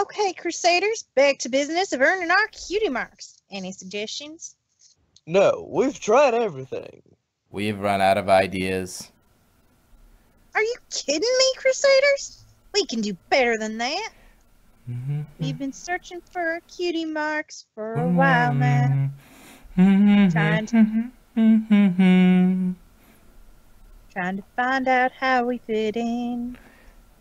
Okay, Crusaders, back to business of earning our cutie marks. Any suggestions? No, we've tried everything. We've run out of ideas. Are you kidding me, Crusaders? We can do better than that. Mm-hmm. We've been searching for our cutie marks for a mm-hmm. while now. Mm-hmm. Trying to, mm-hmm. trying to find out how we fit in.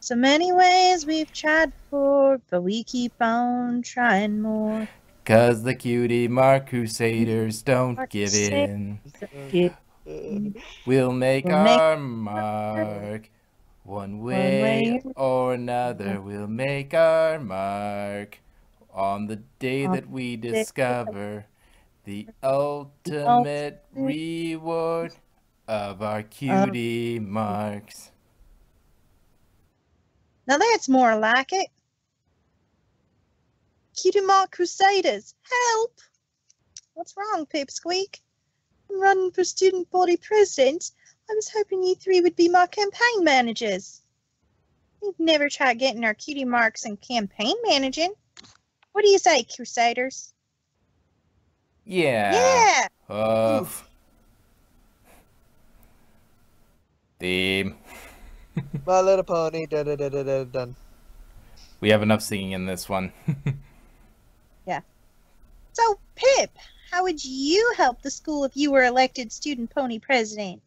So many ways we've tried before, but we keep on trying more. Cause the cutie mark crusaders don't Mark give Crusade- in. Get We'll make We'll make our mark. One way way or another, we'll make our mark. On the day On that we day- discover the ultimate reward of our cutie marks. Now that's more like it. Cutie Mark Crusaders, help! What's wrong, Pipsqueak? I'm running for student body president. I was hoping you three would be my campaign managers. We've never tried getting our cutie marks and campaign managing. What do you say, Crusaders? Yeah. Yeah! Of theme. My Little Pony. Da da da da da done. We have enough singing in this one. Yeah. So, Pip, how would you help the school if you were elected student pony president?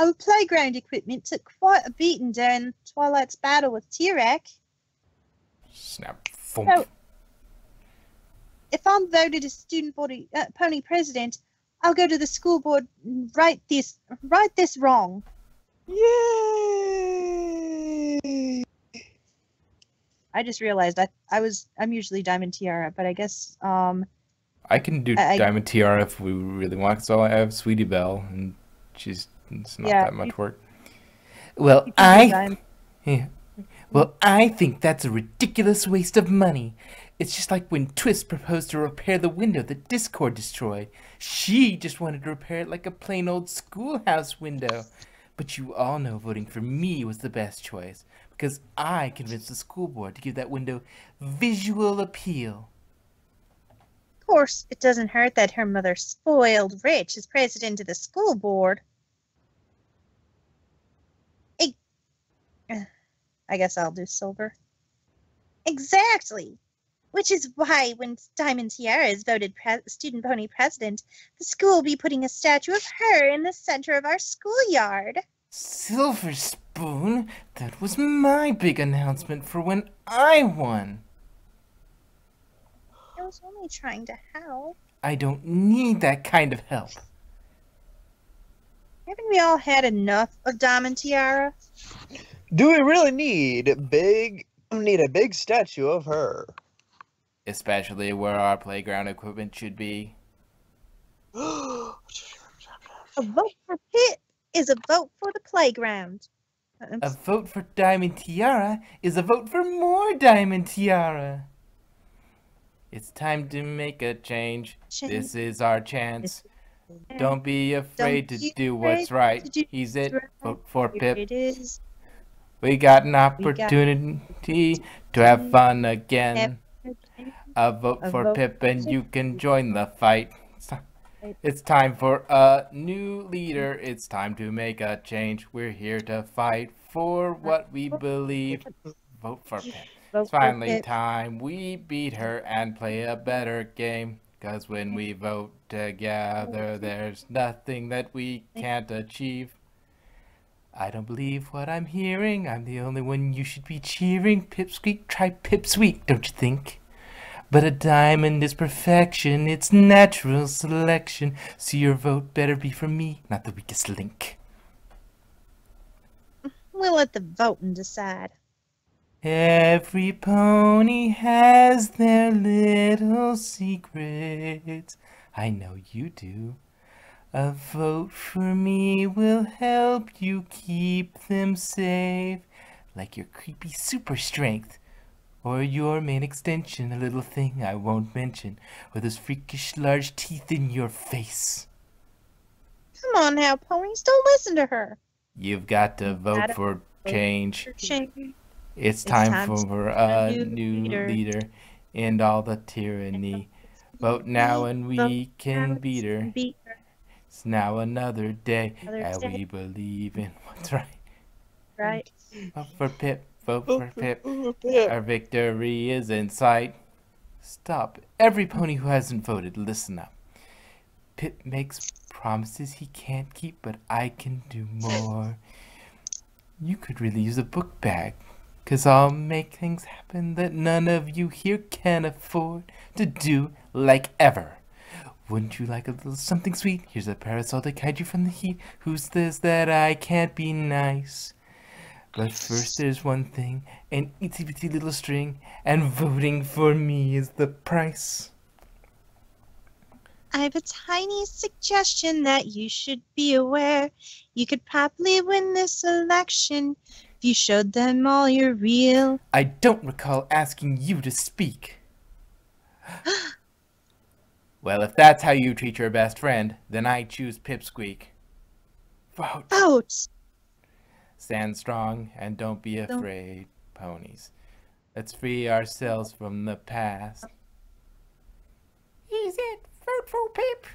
Our playground equipment took quite a beating during Twilight's battle with Tirek. Snap. Thump. No. If I'm voted as student body uh, pony president, I'll go to the school board and right this right this wrong. Yay! I just realized I I was I'm usually Diamond Tiara, but I guess um I can do I- I- Diamond Tiara if we really want. So I have Sweetie Belle, and she's it's not Yeah, that much you- work. Well, you can do Diamond- Yeah. Well, I think that's a ridiculous waste of money. It's just like when Twist proposed to repair the window that Discord destroyed. She just wanted to repair it like a plain old schoolhouse window. But you all know voting for me was the best choice because I convinced the school board to give that window visual appeal. Of course, it doesn't hurt that her mother Spoiled Rich as president of the school board. I guess I'll do silver. Exactly. Which is why when Diamond Tiara is voted pre- student pony president, the school will be putting a statue of her in the center of our schoolyard. Silver Spoon, that was my big announcement for when I won. I was only trying to help. I don't need that kind of help. Haven't we all had enough of Diamond Tiara? Do we really need big? Need a big statue of her? Especially where our playground equipment should be. A vote for Pip is a vote for the playground. A vote for Diamond Tiara is a vote for more Diamond Tiara. It's time to make a change. This is our chance. Don't be afraid to do what's right. do He's it. right. Vote for Here Pip. We got an got- opportunity to have fun again. A vote A for vote Pip and you can join the fight. It's ti- Right. It's time for a new leader. It's time to make a change. We're here to fight for what we believe. Vote for Pip. It's finally time we beat her and play a better game. Cause when we vote together, there's nothing that we can't achieve. I don't believe what I'm hearing. I'm the only one you should be cheering. Pipsqueak, try Pipsweek, don't you think? But a diamond is perfection, it's natural selection. So your vote better be for me, not the weakest link. We'll let the voting decide. Every pony has their little secrets. I know you do. A vote for me will help you keep them safe, like your creepy super strength. Or your mane extension, a little thing I won't mention, or those freakish large teeth in your face. Come on now, ponies, don't listen to her. You've got to vote for change. Change. It's It's time, time for a a new new leader. leader. End all the tyranny. Vote now and we Vote can beat her. beat her. It's now another day, Another and day. we believe in what's right. Right? Vote for Pip. Vote oh, for Pip. Oh, oh, Pip. Our victory is in sight. Stop. Every pony who hasn't voted, listen up. Pip makes promises he can't keep, but I can do more. You could really use a book bag, cause I'll make things happen that none of you here can afford to do like ever. Wouldn't you like a little something sweet? Here's a parasol to hide you from the heat. Who says that I can't be nice? But first there's one thing, an itty bitty little string, and voting for me is the price. I have a tiny suggestion that you should be aware. You could probably win this election if you showed them all you're real. I don't recall asking you to speak. well, if that's how you treat your best friend, then I choose Pipsqueak. Vote. Vote! Stand strong and don't be Don't- afraid, ponies. Let's free ourselves from the past. Is it? fruitful, Pip.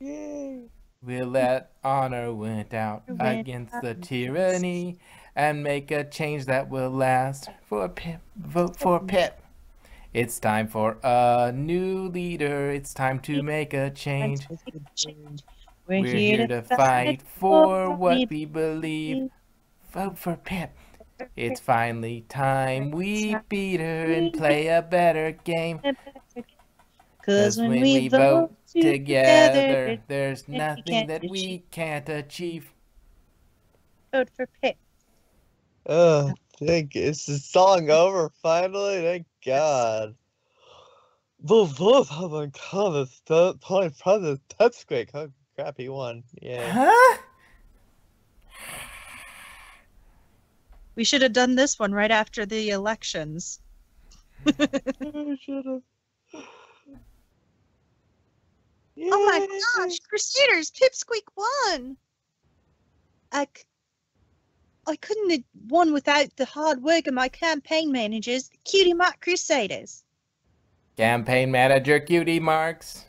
Yay. We'll let honor win out Win against the against- tyranny and make a change that will last. For Pip, vote for Pip. It's time for a new leader. It's time to make a change. We're, We're here to fight for what we believe. Vote for Pip. It's finally time we beat her and play a better game. Cause when we vote together, there's nothing can't that we can't achieve. vote for Pip. Oh, thank you. Is the song over finally? Thank God. Oh the vote have been called the point president. That's great. Crap, he won. Yeah. Huh? We should have done this one right after the elections. should've. Oh my gosh, Crusaders, Pipsqueak won! I, c- I couldn't have won without the hard work of my campaign managers, Cutie Mark Crusaders. Campaign manager Cutie Marks.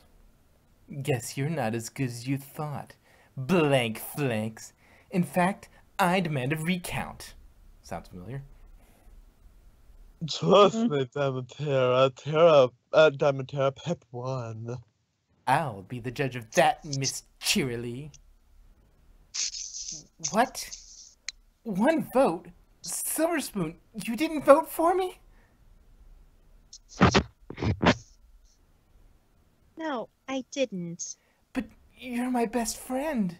Guess you're not as good as you thought. Blank flanks. In fact, I demand a recount. Sounds familiar. Trust Mhm. me, Damatera. Terra, uh, Damatera, Pep won. I'll be the judge of that, Miss Cheerilee. What? One vote? Silver Spoon, you didn't vote for me? No, I didn't. But you're my best friend.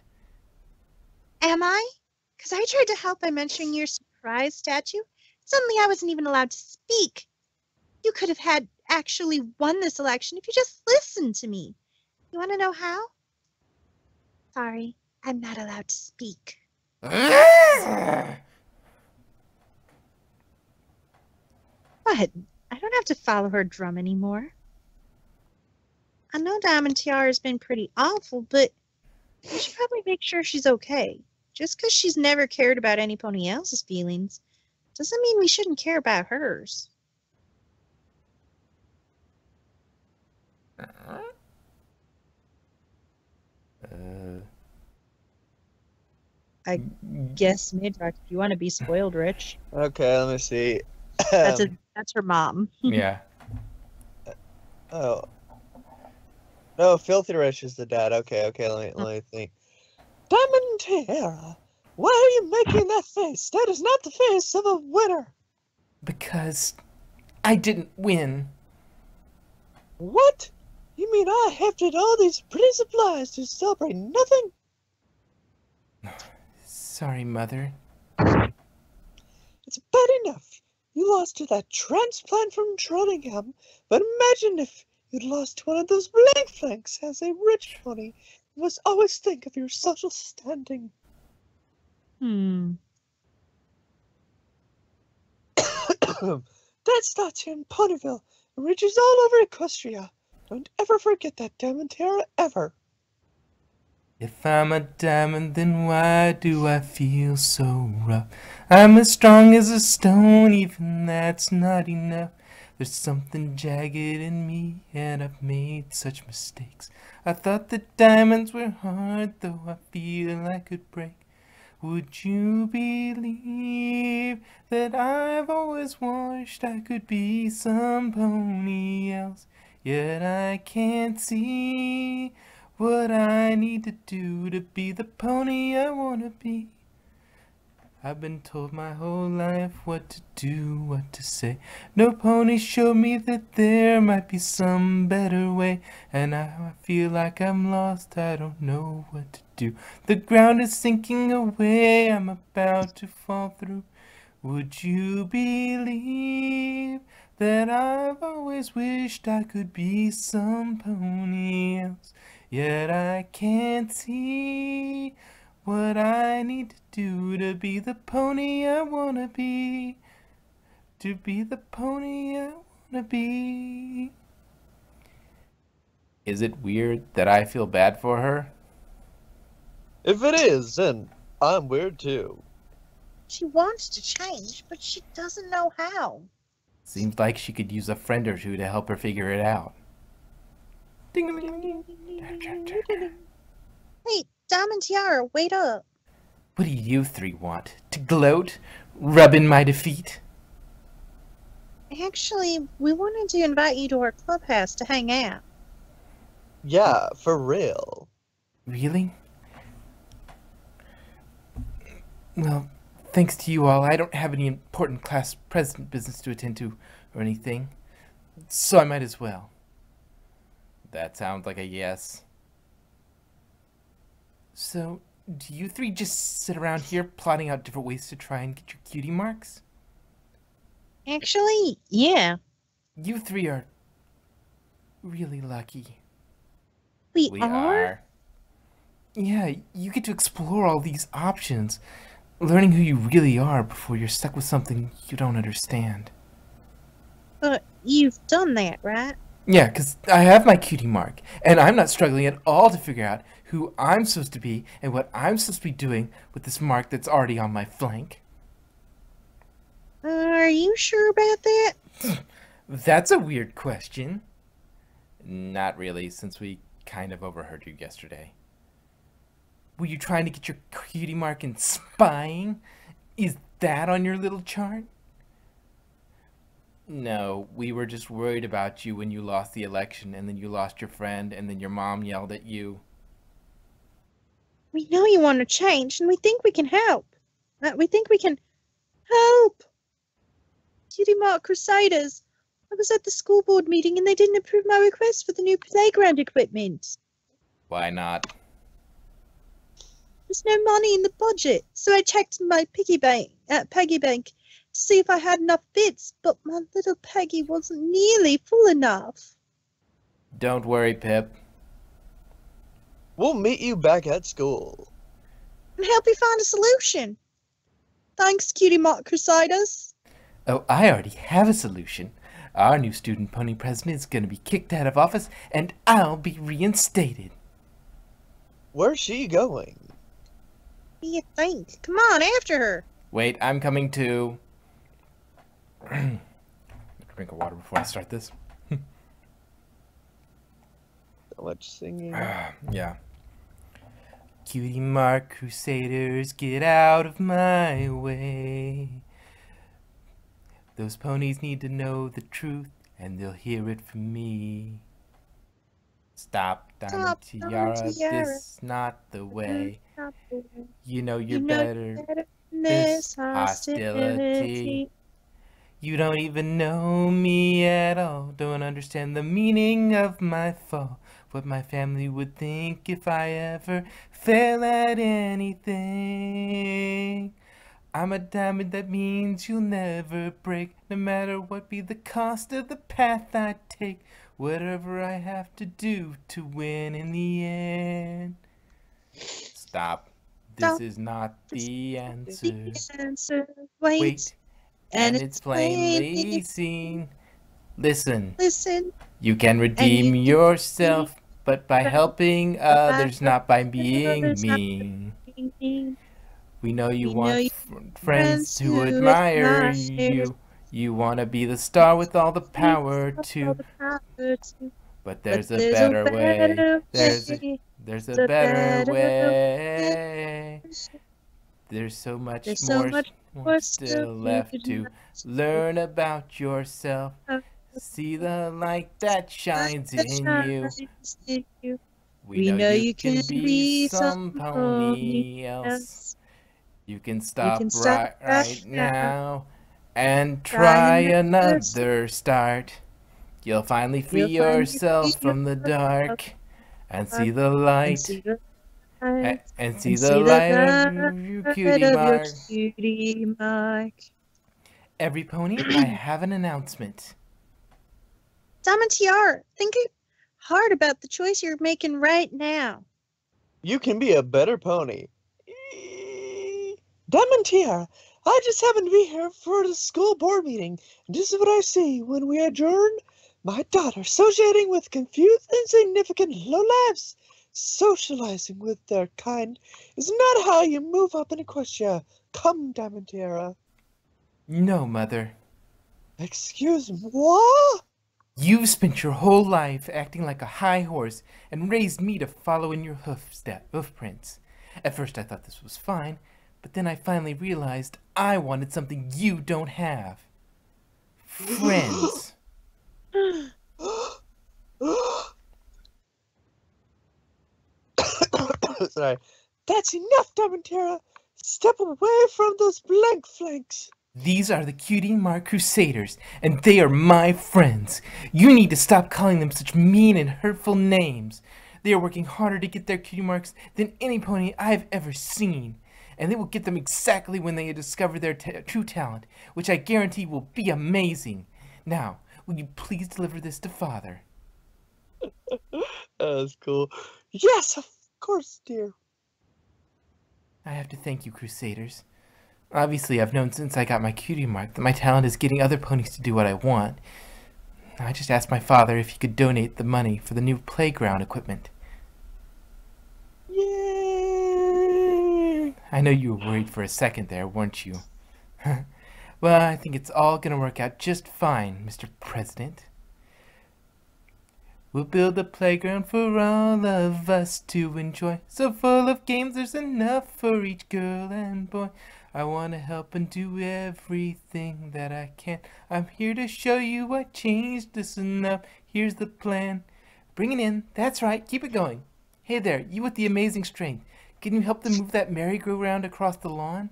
Am I? Because I tried to help by mentioning your surprise statue. Suddenly I wasn't even allowed to speak. You could have had actually won this election if you just listened to me. You want to know how? Sorry, I'm not allowed to speak. But I don't have to follow her drum anymore. I know Diamond Tiara has been pretty awful, but we should probably make sure she's okay. Just because she's never cared about anybody else's feelings doesn't mean we shouldn't care about hers. Uh, I Guess Midrock, if you want to be Spoiled Rich, Okay, let me see. that's a, Um, that's her mom. yeah. Oh. No, Filthy Rich is the dad. Okay, okay, let me mm. let me think. Damatera, why are you making that face? That is not the face of a winner. Because I didn't win. What? You mean I hefted all these pretty supplies to celebrate nothing? Sorry, Mother. It's bad enough. You lost to that transplant from Trottingham, but imagine if you'd lost one of those blank flanks as a rich pony. You must always think of your social standing. Hmm. that starts here in Ponyville and reaches all over Equestria. Don't ever forget that, Diamond Damentera, ever. If I'm a diamond, then why do I feel so rough? I'm as strong as a stone, even that's not enough. There's something jagged in me, and I've made such mistakes. I thought the diamonds were hard, though I feel I could break. Would you believe that I've always wished I could be some pony else? Yet I can't see what I need to do to be the pony I wanna be. I've been told my whole life what to do, what to say. No pony showed me that there might be some better way. And I feel like I'm lost, I don't know what to do. The ground is sinking away, I'm about to fall through. Would you believe that I've always wished I could be some pony else? Yet I can't see what I need to do to be the pony I wanna be. To be the pony I wanna be. Is it weird that I feel bad for her? If it is, then I'm weird too. She wants to change, but she doesn't know how. Seems like she could use a friend or two to help her figure it out. Ding-a-ling-a-ling. Hey, Diamond Tiara, wait up. What do you three want? To gloat? Rub in my defeat? Actually, we wanted to invite you to our clubhouse to hang out. Yeah, for real. Really? Well, thanks to you all, I don't have any important class president business to attend to or anything. So I might as well. That sounds like a yes. So, do you three just sit around here plotting out different ways to try and get your cutie marks? Actually, yeah, You three are really lucky. we, We are. are. Yeah, you get to explore all these options, learning who you really are before you're stuck with something you don't understand. But you've done that, right? Yeah, because I have my cutie mark, and I'm not struggling at all to figure out who I'm supposed to be and what I'm supposed to be doing with this mark that's already on my flank. Are you sure about that? That's a weird question. Not really, since we kind of overheard you yesterday. Were you trying to get your cutie mark in spying? Is that on your little chart? No, we were just worried about you when you lost the election and then you lost your friend and then your mom yelled at you. We know you want to change, and we think we can help. Uh, we think we can help. Cutie Mark Crusaders. I was at the school board meeting and they didn't approve my request for the new playground equipment. Why not? There's no money in the budget, so I checked my piggy bank, uh, piggy bank to see if I had enough bits, but my little Peggy wasn't nearly full enough. Don't worry, Pip. We'll meet you back at school. And help you find a solution. Thanks, Cutie Mark Crusaders. Oh, I already have a solution. Our new student pony president is going to be kicked out of office and I'll be reinstated. Where's she going? What do you think? Come on, after her. Wait, I'm coming to. Drink of water before I start this. So much singing. Ah, yeah. Cutie Mark Crusaders, get out of my way. Those ponies need to know the truth, and they'll hear it from me. Stop, Diamond Stop, Diamond Tiara, Tiara. this not the way. You You know you're know better. better this hostility. hostility. You don't even know me at all. Don't understand the meaning of my fall. What my family would think if I ever fail at anything. I'm a diamond that means you'll never break, no matter what be the cost of the path I take. Whatever I have to do to win in the end. Stop. This Stop. is not the answer. The answer. Wait, Wait, and it's plainly seen. Listen, listen. You can redeem you yourself But by helping others, not by being mean. We know you We want know you friends who admire admire you. You want to be the star with all the power to. But there's a better way. better There's a, way. there's a There's a better way. There's so much There's so more, much more more still left to learn about yourself. Uh, See the light that shines that in you. shines in you. We, know, you can be some pony else. else. You can stop can right, stop right right now and Try try another another start. You'll finally free You'll yourself from the dark and see the light. see the light. And see and the see the light of your cutie mark. cutie mark. Every pony, I have an announcement. Diamond Tiara, think hard about the choice you're making right now. You can be a better pony. Diamond Tiara, I just happened to be here for the school board meeting, and this is what I see when we adjourn. My daughter associating with confused, insignificant low lives. Socializing with their kind is not how you move up in Equestria. Come, Diamond Tiara. No, Mother. Excuse me, what? You've spent your whole life acting like a high horse and raised me to follow in your hoof step hoof prints. At first I thought this was fine, but then I finally realized I wanted something you don't have. Friends. Sorry. That's enough, Diamond Tiara. Step away from those blank flanks. These are the Cutie Mark Crusaders, and they are my friends. You need to stop calling them such mean and hurtful names. They are working harder to get their cutie marks than any pony I've ever seen, and they will get them exactly when they discover their true talent, which I guarantee will be amazing. Now, will you please deliver this to Father? That's cool. Yes, of course, dear. I have to thank you, Crusaders. Obviously, I've known since I got my cutie mark that my talent is getting other ponies to do what I want. I just asked my father if he could donate the money for the new playground equipment. Yay! I know you were worried for a second there, weren't you? well, I think it's all gonna work out just fine, Mr. President. We'll build a playground for all of us to enjoy. So full of games, there's enough for each girl and boy. I want to help and do everything that I can. I'm here to show you I changed this enough. Here's the plan. Bring it in. That's right. Keep it going. Hey there, you with the amazing strength. Can you help them move that merry-go-round across the lawn?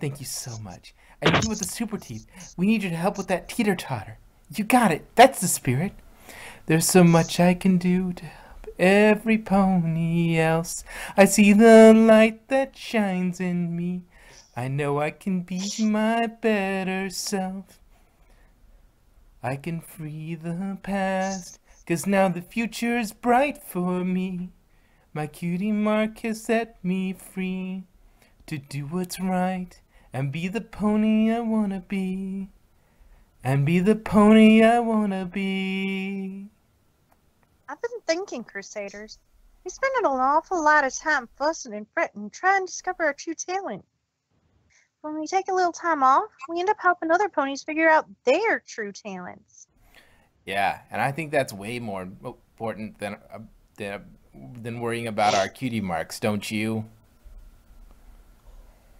Thank you so much. And you with the super teeth. We need you to help with that teeter-totter. You got it. That's the spirit. There's so much I can do to help every pony else. I see the light that shines in me. I know I can be my better self. I can free the past, cause now the future's bright for me. My cutie mark has set me free to do what's right and be the pony I wanna be. And be the pony I wanna be. I've been thinking, Crusaders. We spend an awful lot of time fussing and fretting, trying to discover our true talent. When we take a little time off, we end up helping other ponies figure out their true talents. Yeah, and I think that's way more important than uh, than, than worrying about our cutie marks, don't you?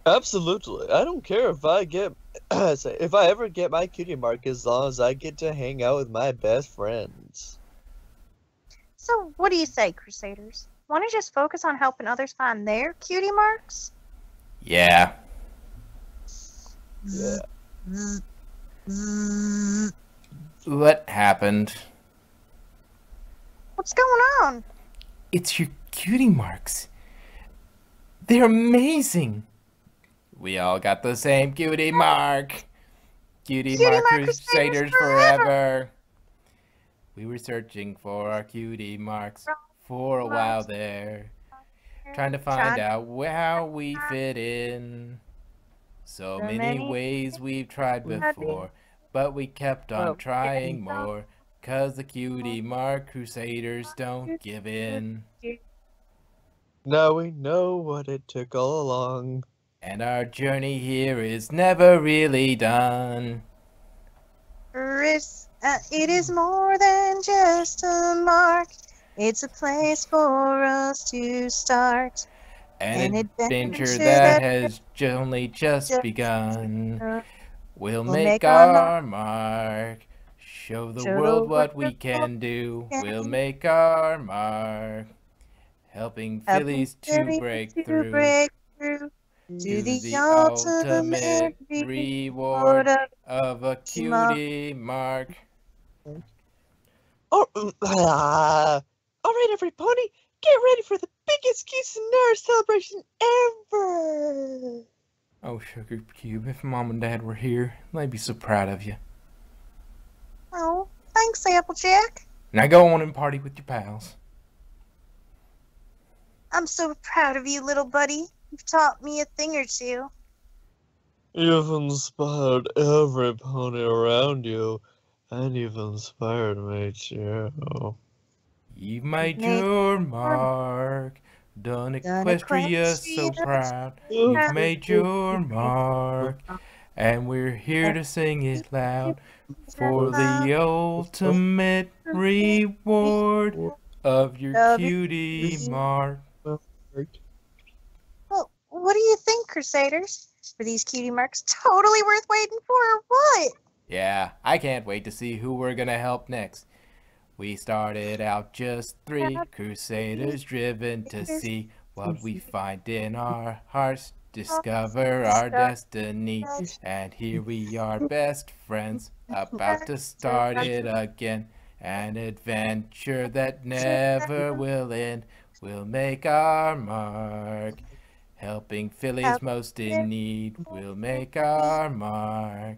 Absolutely. I don't care if I get if I ever get my cutie mark as long as I get to hang out with my best friends. So, what do you say, Crusaders? Want to just focus on helping others find their cutie marks? Yeah. Yeah. What happened? What's going on? It's your cutie marks. They're amazing. We all got the same cutie mark. Cutie, Cutie mark mark crusaders Crusaders forever. forever. We were searching for our cutie marks for a while there, trying to find out how we fit in. So So many many ways we've tried before, but we kept on Well, trying getting more. Cause the cutie mark crusaders don't give in. Now we know what it took all along. And our journey here is never really done. It's, uh, it is more than just a mark. It's a place for us to start. An An adventure adventure that that has j- only just just begun. Uh, We'll We'll make make our our mark. Show the Show world what we can do. can We'll make our mark. Helping helping fillies to break to through break through to to the, the ultimate ultimate reward reward of of a cutie mark. Oh, mm, ah. all right, every pony, get ready for the biggest geese and Nerd celebration ever. Oh, Sugar Cube, if Mom and Dad were here, they'd be so proud of you. Oh, thanks, Applejack. Now go on and party with your pals. I'm so proud of you, little buddy. You've taught me a thing or two. You've inspired every pony around you, and you've inspired me too. You've made your mark, done Equestria so proud. You've made your mark, and we're here to sing it loud for the ultimate reward of your Of your cutie mark. Well, what do you think, Crusaders? Were these cutie marks totally worth waiting for, or what? Yeah, I can't wait to see who we're gonna help next. We started out just three crusaders driven to see what we find in our hearts, discover our destiny. And here we are, best friends, about to start it again. An adventure that never will end. We'll make our mark. Helping fillies most in need. We'll make our mark.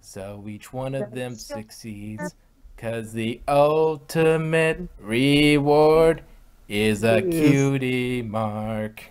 So each one of them succeeds. Cause the ultimate reward is a cutie mark.